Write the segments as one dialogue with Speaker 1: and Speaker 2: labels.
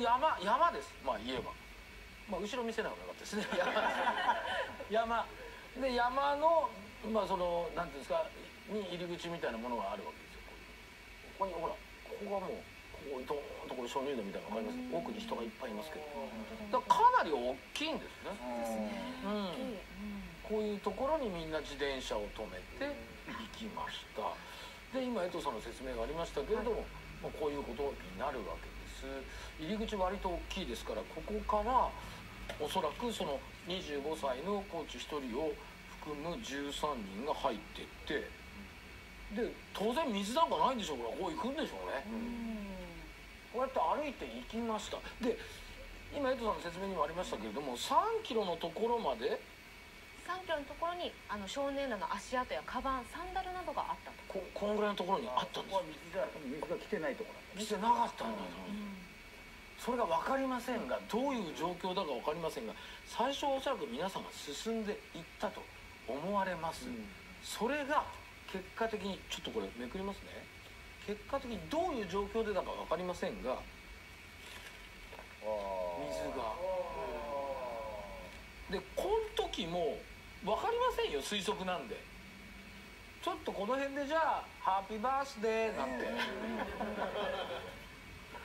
Speaker 1: 山山です。まあ言えば、まあ、後ろ見せない方がよかったですね。山山。で山のまあそのなんていうんですかに入り口みたいなものがあるわけですよ。ここにほらここがもうここにドーンとこれ鍾乳洞みたいなの分かります。奥に人がいっぱいいますけど。だからかなり大きいんですね。うん。こういうところにみんな自転車を止めて行きました。で今江藤さんの説明がありましたけれども、まあ、こういうことになるわけです入り口割と大きいですからここからおそらくその25歳のコーチ1人を含む13人が入ってってで当然水なんかないんでしょう。からこう行くんでしょうね。こうやって歩いて行きました。で今江藤さんの説明にもありましたけれども3キロのところまで
Speaker 2: 3キロのところにあの少年らの足跡やカバンサンダルなどがあったと。
Speaker 1: ここんぐらいのところにあったんです。よ
Speaker 3: 水が水が来てないところ
Speaker 1: 来てなかったんだとそれが分かりませんがどういう状況だか分かりませんが最初はおそらく皆さんが進んでいったと思われます、それが結果的にちょっとこれめくりますね。結果的にどういう状況でだか分かりませんが水が。でこの時も分かりませんよ推測なんで。ちょっとこの辺でじゃあ「ハッピーバースデー」なんて。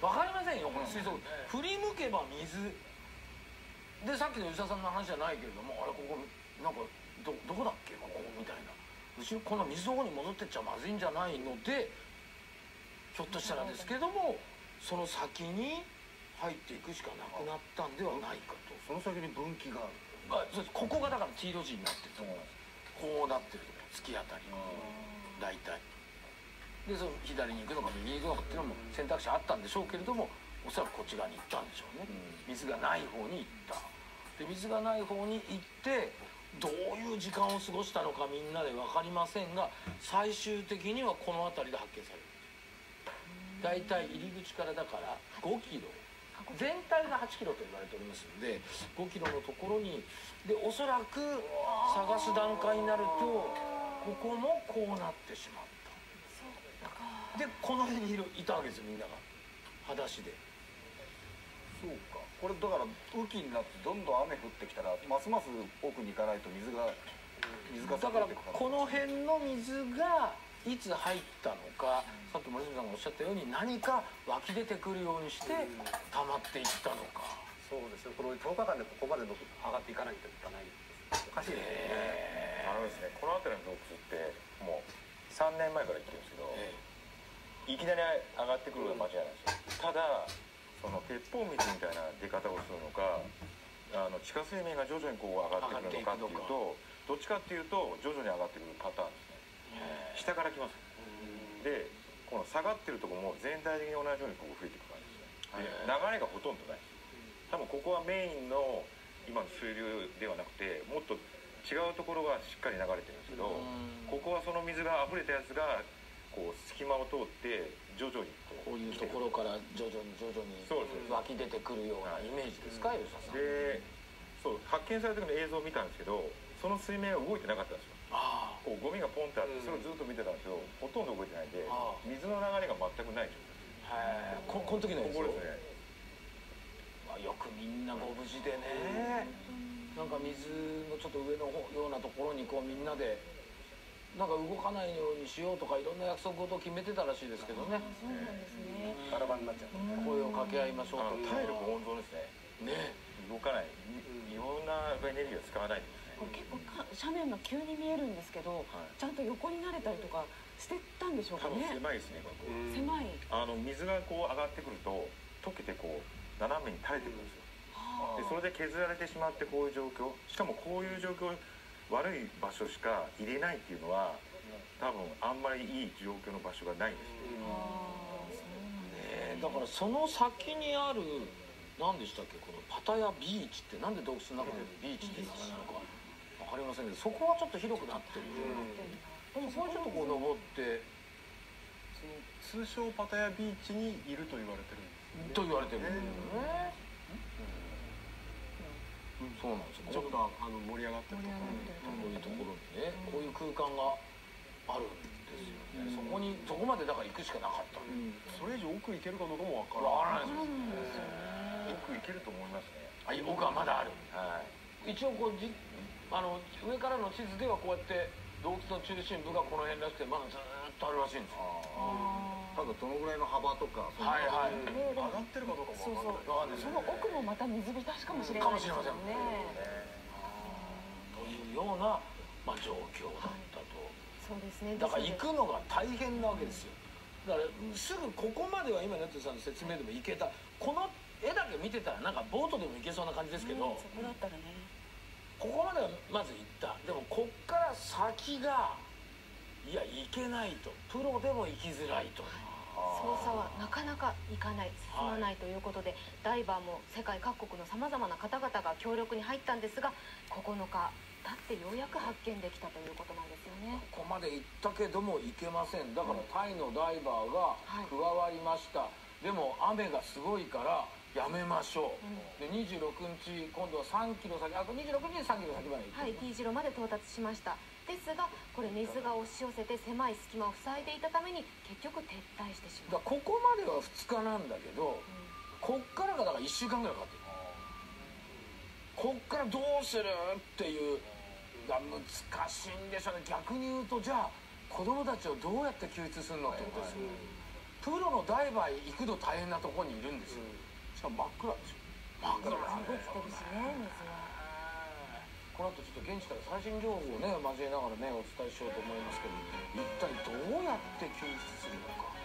Speaker 1: 分かりませんよこの推測。振り向けば水。でさっきの吉田さんの話じゃないけれどもあれここなんかどどこだっけここみたいな。後ろこの水の方に戻ってっちゃまずいんじゃないのでひょっとしたらですけどもその先に入っていくしかなくなったんではないかと。
Speaker 3: その先に分岐がある
Speaker 1: まあ、そうです。ここがだから T の字になってると思いますこうなってるとこ突き当たり大体。でその左に行くのか右に行くのかっていうのも選択肢あったんでしょうけれどもおそらくこっち側に行ったんでしょうね、水がない方に行った。で水がない方に行ってどういう時間を過ごしたのかみんなで分かりませんが最終的にはこの辺りで発見される。大体入り口からだから5キロ全体が8キロと言われておりますので5キロのところにでおそらく探す段階になるとここもこうなってしまった。でこの辺にいるいたわけですよみんなが。裸足で。
Speaker 3: そうか。これだから雨季になってどんどん雨降ってきたらますます奥に行かないと水が水が
Speaker 1: だから
Speaker 3: 出てく
Speaker 1: この辺の水がいつ入ったのかさっき森下さんがおっしゃったように何か湧き出てくるようにして溜まっていったのか。
Speaker 4: そうですね。この10日間でここまでの上がっていかないといかないおかしいですよね
Speaker 5: あのですねこの辺りの洞窟ってもう3年前から言ってるんですけど、
Speaker 1: え
Speaker 5: いきなり上がってくるのは間違いないですよただその鉄砲水みたいな出方をするのかあの地下水面が徐々にこう上がってくるのかっていうとどっちかっていうと徐々に上がってくるパターン下から来ます。でこの下がってるところも全体的に同じようにこう増えていく感じですね。で流れがほとんどない。多分ここはメインの今の水流ではなくてもっと違うところがしっかり流れてるんですけどここはその水が溢れたやつがこう隙間を通って徐々に
Speaker 1: こういうところから徐々に徐々に湧き出てくるようなイメージですか？吉田さん。
Speaker 5: でそう発見された時の映像を見たんですけどその水面は動いてなかったんですよ
Speaker 1: あ
Speaker 5: こうゴミがポンってあってそれをずっと見てたんですけどほとんど動いてないんで水の流れが全くない状
Speaker 1: あへえここの時の映像？
Speaker 5: ですね
Speaker 1: まあよくみんなご無事でね。なんか水のちょっと上の方ようなところにこうみんなでなんか動かないようにしようとかいろんな約束事を決めてたらしいですけどね。
Speaker 2: そうなんですね。
Speaker 4: バラバラになっちゃう
Speaker 1: 声を掛け合いましょう
Speaker 5: あ
Speaker 1: という。
Speaker 5: の体力温存ですね。
Speaker 1: ね
Speaker 5: 動かない。いいろんなエネルギーを使わない
Speaker 2: これ結構か斜面が急に見えるんですけど、ちゃんと横になれたりとかしてたんでしょうか
Speaker 5: 多分
Speaker 2: ね
Speaker 5: 狭いですねここ。
Speaker 2: 狭い。
Speaker 5: あの水がこう上がってくると溶けてこう斜めに垂れてくるんですよ。でそれで削られてしまってこういう状況。しかもこういう状況悪い場所しか入れないっていうのは多分あんまりいい状況の場所がないんですよ。
Speaker 1: えだからその先にある何でしたっけ？このパタヤビーチってなんで洞窟の中でビーチって言ったのか。分かりませんけどそこはちょっと広くなってるでもそれちょっとこう登って
Speaker 6: その通称パタヤビーチにいると言われてるんです。
Speaker 1: と言われてる。んですよねそうなんですよ。
Speaker 6: ちょっとあの盛り上がってるところ
Speaker 1: こういうところにねこういう空間があるんですよね。そこにそこまでだから行くしかなかった。
Speaker 6: それ以上奥行けるかどうかもわか
Speaker 1: らら
Speaker 6: な
Speaker 1: ないいですよね
Speaker 5: いけると思いますね
Speaker 1: あ奥はまだある
Speaker 5: はい
Speaker 1: 一応こうじあの上からの地図ではこうやって洞窟の中心部がこの辺らしくてまだずーっとあるらしいんですよ。
Speaker 3: ただどのぐらいの幅とかそんな
Speaker 1: はいはい。
Speaker 6: 上がってるかどうか
Speaker 2: そう
Speaker 6: も
Speaker 2: そう。
Speaker 6: わかんない
Speaker 2: その奥もまた水浸しかもしれない
Speaker 1: かもしれません
Speaker 2: ね。
Speaker 1: というような、まあ、状況だったと、
Speaker 2: そうですね。
Speaker 1: だから行くのが大変なわけですよ。だからすぐここまでは今ネットさんの説明でも行けた。この絵だけ見てたらなんかボートでも行けそうな感じですけど、
Speaker 2: ねそこだったらね。
Speaker 1: ここまではまず行った。でもこっから先がいや行けないと。プロでも行きづらいと。
Speaker 7: 操作はなかなかいかない進まないということで、ダイバーも世界各国のさまざまな方々が協力に入ったんですが9日経ってようやく発見できたということなんですよね。
Speaker 1: ここまで行ったけども行けません。だからタイのダイバーが
Speaker 7: はい。
Speaker 1: 加わりました、でも雨がすごいからやめましょう、で26日今度は3キロ先あと26日で3キロ先まで行
Speaker 7: はい、T 字路まで到達しました。ですがこれ水が押し寄せて狭い隙間を塞いでいたために結局撤退してし
Speaker 1: だ
Speaker 7: まう
Speaker 1: ここまでは2日なんだけど、こっからがだから1週間ぐらいかかってる。こっからどうするっていうが難しいんでしょうね。逆に言うとじゃあ子供たちをどうやって救出するのってことですよ、プロのダイバー行くの大変なところにいるんですよ、しかも真っ暗でしょ。真っ暗なんで
Speaker 7: できてるしね。水は
Speaker 1: この後ちょっと現地から最新情報をね交えながらねお伝えしようと思いますけど一体どうやって救出するのか。